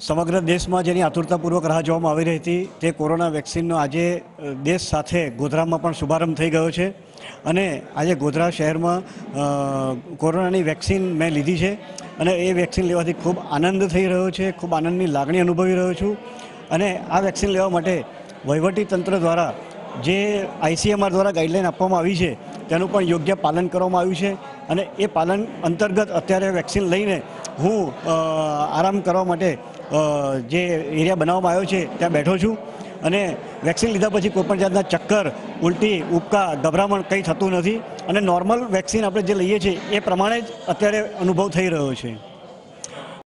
સમગ્ર દેશમાં જેની આતુરતાપૂર્વક રાહ જોવામાં આવી રહી હતી, તે કોરોના વેક્સિનનો આજે દેશ સાથે ગોધરામાં પણ શુભારંભ થઈ ગયો છે. અને આજે ગોધરા શહેરમાં કોરોનાની વેક્સિન મેં લીધી છે અને એ વેક્સિન લેવાથી ખૂબ આનંદ થઈ રહ્યો છે, ખૂબ આનંદની લાગણી અનુભવી રહ્યો છું. અને આ વેક્સિન લેવા માટે વહીવટી તંત્ર દ્વારા જે આઈસીએમઆર દ્વારા ગાઈડલાઈન આપવામાં આવી છે, તેનું પણ યોગ્ય પાલન કરવામાં આવ્યું છે. અને એ પાલન અંતર્ગત અત્યારે વેક્સિન લઈને હું આરામ કરવા માટે જે એરિયા બનાવવામાં આવ્યો છે, ત્યાં બેઠો છું અને વેક્સિન લીધા પછી કોઈપણ જાતના ચક્કર, ઉલટી ઉપકા ગભરામણ કંઈ થતું નથી અને નોર્મલ વેક્સિન આપણે જે લઈએ છીએ, એ પ્રમાણે જ અત્યારે અનુભવ થઈ રહ્યો છે.